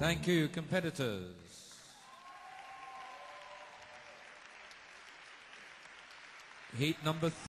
Thank you, competitors. Heat number three.